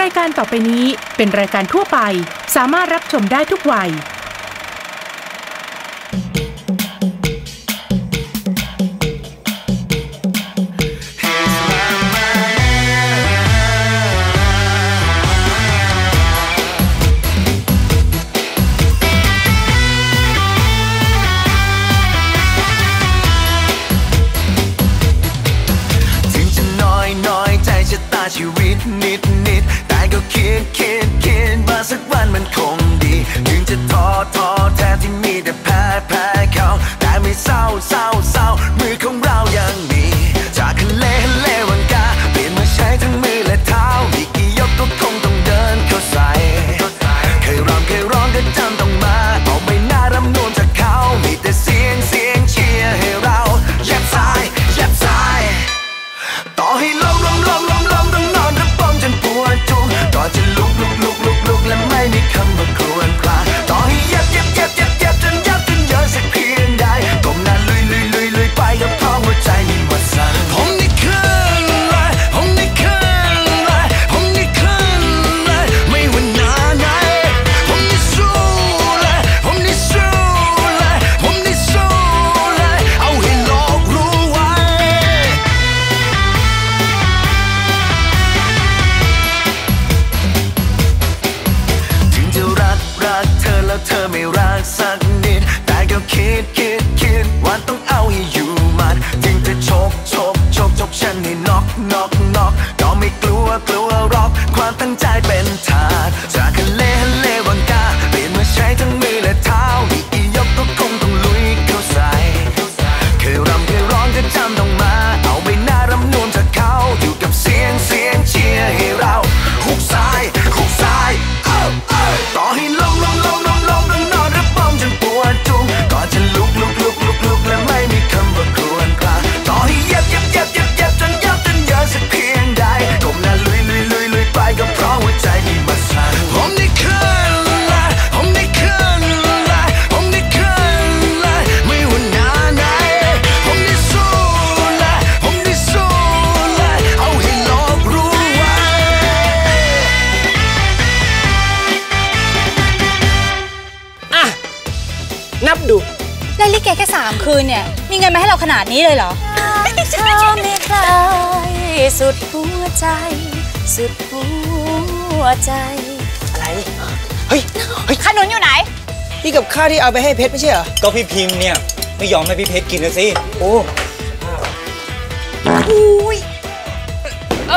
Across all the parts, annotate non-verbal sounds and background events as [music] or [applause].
รายการต่อไปนี้เป็นรายการทั่วไป สามารถรับชมได้ทุกวัย ถึงจะน้อยน้อยใจชะตาชีวิตนิด แล้วเธอไม่ ค่สามคืนเนี่ย มีเงินมาให้เราขนาดนี้เลยเหรอเธอไม่คลายสุดหัวใจ สุดหัวใจอะไรเฮ้ยเฮ้ยขนุนอยู่ไหน นี่กับข้าวที่เอาไปให้เพชรไม่ใช่เหรอก็พี่พิมพ์เนี่ยไม่ยอมให้พี่เพชรกินนะสิโอ้อุ้ยเอ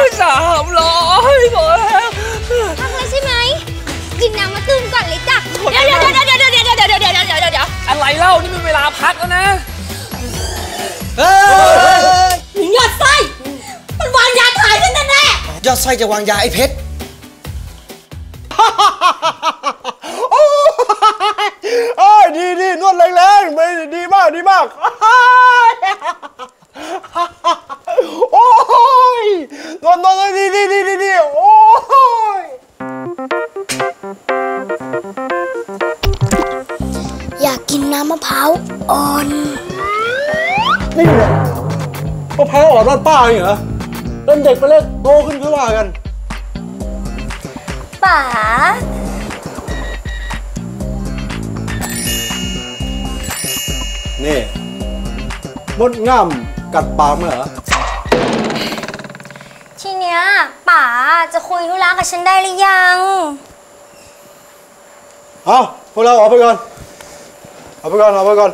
อสามร้อยพอแล้วทำเลยใช่ไหมกินน้ำมาตื่นก่อนเลยจ้ะเดี๋ยวเดี๋ยวเดี๋ยวเดี๋ยวเดี๋ยวเดี๋ยวเดี๋ยวเดี๋ยวเดี๋ยวเดี๋ยวเดี๋ยวอะไรเล่านี่มันเวลาพักแล้วนะเฮ้ยหยอดไส้มันวางยาถ่ายกันแน่ยอดไส้จะวางยาไอ้เพชรโอ้ยดีดีนวดแรงๆไม่ดีมากดีมากโอ้ยนวดนวดดีดีดีดีดีโอ้ยอยากกินน้ำมะพร้าว อ่อน นี่เหรอมะพร้าวอ่อนบ้านป้าเองเหรอเล่นเด็กไปเล่นโตขึ้นค่อยว่ากันป๋านี่มดง่ำกัดปากมั้ยเหรอ ทีเนี้ยป๋าจะคุยธุระกับฉันได้หรือยัง เอาพวกเราออกไปก่อนออกไปก่อนออกไปก่อน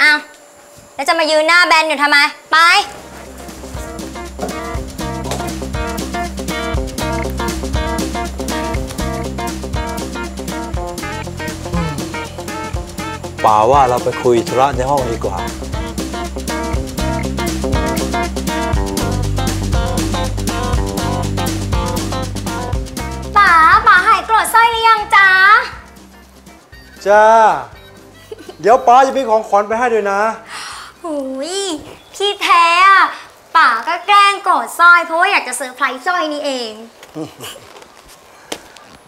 อ้าว แล้วจะมายืนหน้าแบนอยู่ทำไม ไป ป่าว่าเราไปคุยธุระในห้องดีกว่า ป๋า ป๋าหายโกรธสร้อยหรือยังจ๊ะ จ้า เดี๋ยวป้าจะมีของขวัญไปให้ด้วยนะ หูยที่แท้อะป๋าก็แกล้งโกรธสร้อย เพราะว่าอยากจะเซอร์ไพรส์สร้อยนี่เอง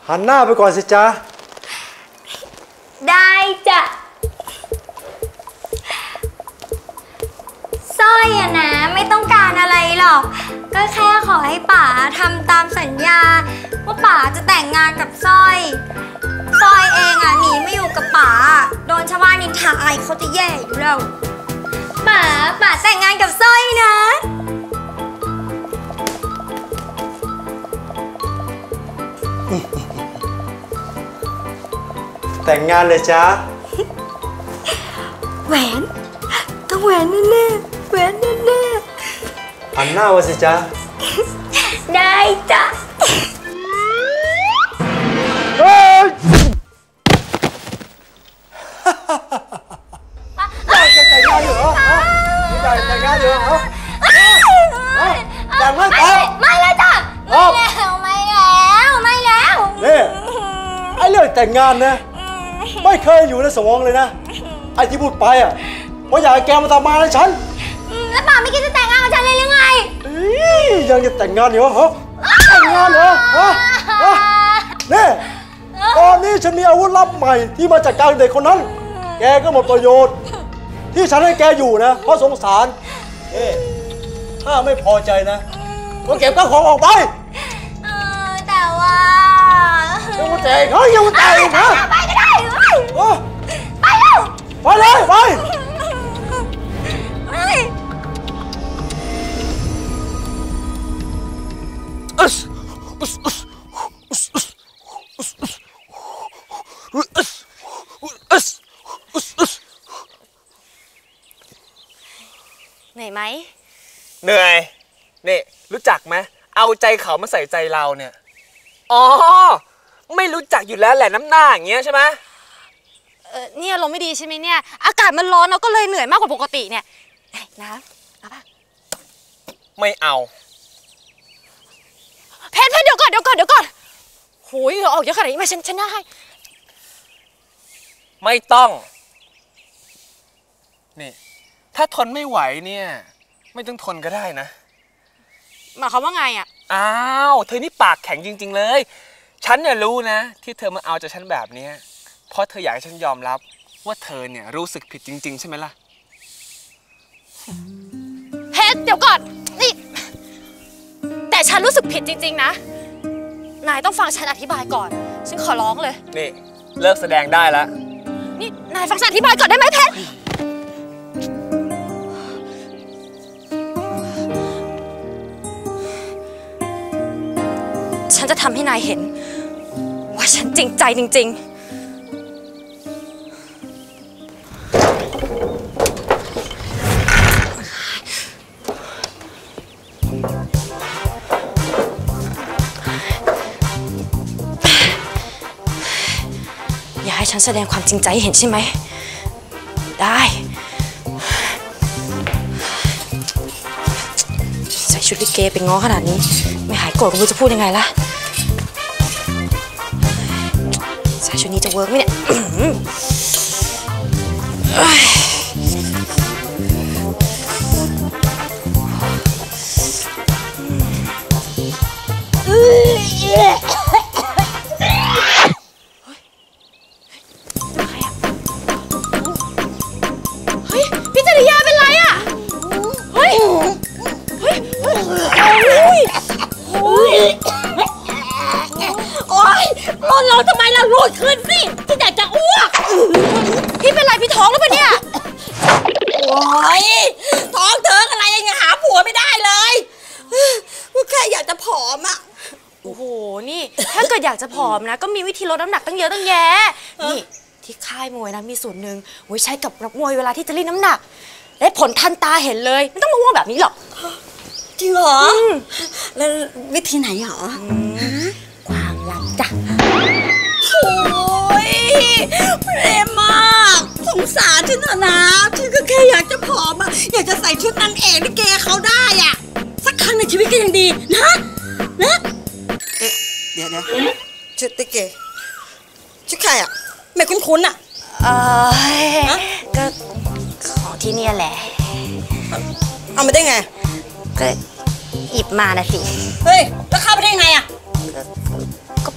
หันหน้าไปก่อนสิจ้าได้จ้ะสร้อยอะนะไม่ต้องการอะไรหรอก ก็แค่ขอให้ป๋าทำตามสัญญา ว่าป๋าจะแต่งงานกับสร้อยสร้อยเองอะหนีไม่อยู่กับป๋าโดนชาวบ้านนินทาอายเขาจะแย่อยู่แล้ว Bà, bà tặng anh cặp soi nè. Tặng Nga rồi cha. [laughs] Quẹn Con quẹn nữa nè Quẹn nữa nè. Anh nào vậy cha? [laughs] Đây cha [laughs] แต่งงานนะ ไม่เคยอยู่ในสมองเลยนะ ไอ้ที่พูดไปอะเพราะอยากให้แกมาทำมาให้ฉันอืมแล้วป๋าไม่คิดจะแต่งงานกับฉันเลยหรือไงอี๋ยังจะแต่งงานอยู่เหรอฮะแต่งงานเหรอฮะฮะนี่ตอนนี้ฉันมีอาวุธลับใหม่ที่มาจากการเด็กคนนั้น แกก็หมดประโยชน์ ที่ฉันให้แกอยู่นะ เพราะสงสารเอ๊ถ้าไม่พอใจนะก็เก็บข้าวของออกไป ยังมาแต่งเฮ้ยยังมาแต่งนะไปก็ได้เว้ยเออไปแล้วไปเลยไปเฮ้ยอึสอึสอึสอึสอึสอึสอึสอึสอึสอึสเหนื่อยไหมเหนื่อยนี่รู้จักไหมเอาใจเขามาใส่ใจเราเนี่ยอ๋อ ไม่รู้จักอยู่แล้วแหละน้ำหน้าอย่างเงี้ยใช่ไหมเออเนี่ยลมณ์ไม่ดีใช่ไหมเนี่ย อากาศมันร้อนเราก็เลยเหนื่อยมากกว่าปกติเนี่ยเฮ้ยน้ำเอาป่ะไม่เอาเพชรเพชรเดี๋ยวก่อนเดี๋ยวก่อนเดี๋ยวก่อนโหยเหงื่อออกเยอะขนาดนี้มาฉันฉันได้ไม่ต้องนี่ถ้าทนไม่ไหวเนี่ย ไม่ต้องทนก็ได้นะ หมายความว่าไงอะ อ้าว เธอนี่ปากแข็งจริง ๆ เลย ฉันเนี่ยรู้นะ ที่เธอมาเอาจากฉันแบบเนี้ยเพราะเธออยากให้ฉันยอมรับ ว่าเธอเนี่ยรู้สึกผิดจริง ๆ ใช่ไหมล่ะเพชรเดี๋ยวก่อนนี่แต่ฉันรู้สึกผิดจริง ๆ นะ นายต้องฟังฉันอธิบายก่อน ฉันขอร้องเลย นี่ เลิกแสดงได้แล้ว นี่ นายฟังฉันอธิบายก่อนได้ไหมเพชรฉันจะทำให้นายเห็น ว่าฉันจริงใจจริงๆอยากให้ฉันแสดงความจริงใจเห็นใช่ไหม ได้ ใส่ชุดลิเกไปง้อขนาดนี้ ไม่หายโกรธก็ไม่รู้จะพูดยังไงล่ะ ใส่ชุดนี้จะเวิร์กไหมเนี่ยเฮ้ยพี่จริยาเป็น รถเราทำไมล่ะรูดขึ้นสิที่อยากจะอ้วก พี่เป็นไรพี่ท้องหรือเปล่าเนี่ย โอ๊ยท้องเถิงอะไรยังหาผัวไม่ได้เลยก็แค่อยากจะผอมอะโอ้โห นี่ ถ้าเกิดอยากจะผอมนะ ก็มีวิธีลดน้ำหนักตั้งเยอะตั้งแยะ นี่ที่ค่ายมวยนะมีส่วนหนึ่งไว้ใช้กับนักมวยเวลาที่จะรีดน้ำหนักได้ผลทันตาเห็นเลย ไม่ต้องมาว่าแบบนี้หรอกจริงเหรอ แล้ววิธีไหนหรอ เพรมมากสงสารฉันเถอะนะฉันก็แค่อยากจะผอมอะอยากจะใส่ชุดนางเอกลิเกเขาได้อะสักครั้งในชีวิตก็ยังดีนะนะเดี๋ยวนะชุดลิเกชุดใครอะไม่คุ้นๆอะเออก็ของที่เนี่ยแหละ เอามาได้ไงก็หยิบมานะสิ เฮ้ย แล้วเข้าไปได้ไงอะ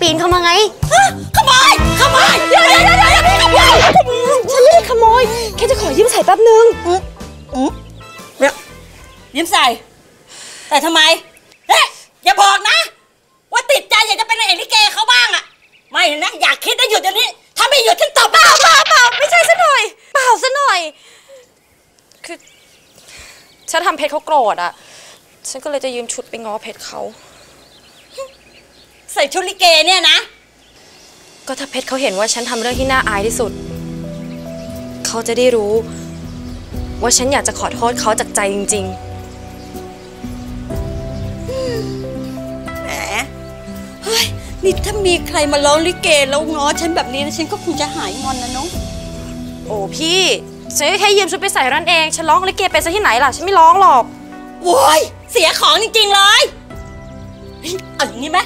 ปีนเข้ามาไงฮะขโมยขโมยเดี๋ยวเดี๋ยวเดี๋ยวเดี๋ยวพี่ขโมยฉันไม่ได้ขโมยแค่จะขอยืมใส่แป๊บนึงเนี่ยยิ้มใส่ แต่ทำไมอย่าบอกนะ ว่าติดใจอยากจะเป็นนางเอกลิเกเขาบ้างอะไม่นะอยากคิดนะหยุดเดี๋ยวนี้ ถ้าไม่หยุดฉันตบเปล่าเปล่าเปล่าไม่ใช่ซะหน่อยเปล่าซะหน่อย คือฉันทำเพชรเขาโกรธอะฉันก็เลยจะยืมชุดไปง้อเพชรเขา ใส่ชุดลิเกเนี่ยนะ ก็ถ้าเพชรเขาเห็นว่าฉันทำเรื่องที่น่าอายที่สุด เขาจะได้รู้ ว่าฉันอยากจะขอโทษเขาจากใจจริงแหมเฮ้ยนี่ถ้ามีใครมาร้องลิเกแล้วง้อฉันแบบนี้นะฉันก็คงจะหายงอนนะน้องๆโอ้พี่ฉันก็แค่ยืมชุดไปใส่เท่านั้นเองฉันร้องลิเกเป็นซะที่ไหนล่ะ ฉันไม่ร้องหรอก โว้ยเสียของจริงๆเลยเฮ้ยเอาอย่างนี้ไหม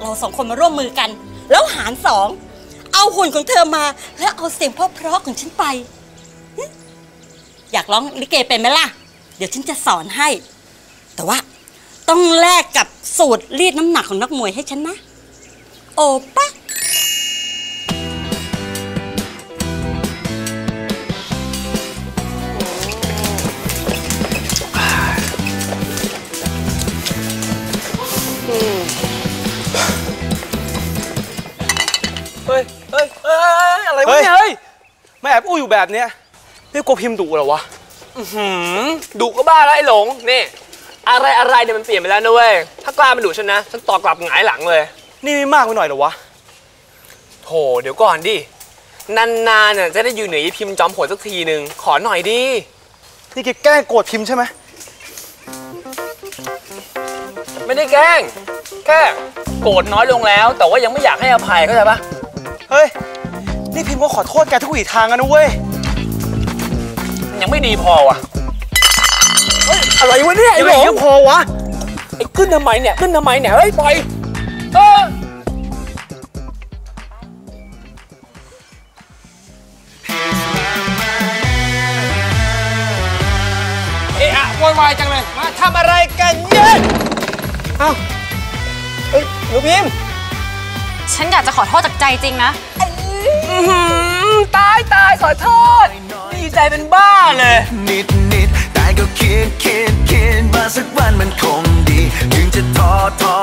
เราสองคนมาร่วมมือกัน แล้วหารสอง เอาหุ่นของเธอมา แล้วเอาเสียงเพราะๆของฉันไป อยากร้องลิเกเป็นไหมล่ะ เดี๋ยวฉันจะสอนให้ แต่ว่าต้องแลกกับสูตรรีดน้ำหนักของนักมวยให้ฉันนะ โอปะ วะเนี่ยเฮ้ยมาแอบอู้อยู่แบบเนี้ยนี่กลัวพิมพ์ดุเหรอวะอือหือดุก็บ้าแล้วไอ้หลงนี่ อะไรอะไรเนี่ยมันเปลี่ยนไปแล้วนะเว้ยถ้ากล้ามาดุฉันนะฉันตอบกลับหงายหลังเลย นี่ไม่มากไปหน่อยเหรอวะโถเดี๋ยวก่อนดินานๆเนี่ยจะได้ยืนเหนือไอ้พิมพ์จอมโหดสักทีหนึ่งขอหน่อยดินี่แกแกล้งโกรธพิมพ์ใช่ไหมไม่ได้แกล้ง แค่โกรธน้อยลงแล้ว แต่ว่ายังไม่อยากให้อภัยเข้าใจปะเฮ้ย นี่พิมพ์ก็ขอโทษแกทุกวิถีทางกันนะเว้ยมันยังไม่ดีพอวะเฮ้ยอะไรวะเนี่ยไอ้ยังหลไงงก็พอวะ ไอ้ขึ้นทำไมเนี่ยขึ้นทำไมเนี่ยเฮ้ยปล่อยเออเอะอะโวยวายจังเลย มาทำอะไรกันเนี่ยเอ้าเอ้ยหนูพิมพ์ ฉันอยากจะขอโทษจากใจจริงนะอื้อหือ ตายตายขอโทษ ดีใจเป็นบ้าเลย นิดนิดแต่ก็คิดคิดคิดว่าสักวันมันคงดี ถึงจะท้อท้อ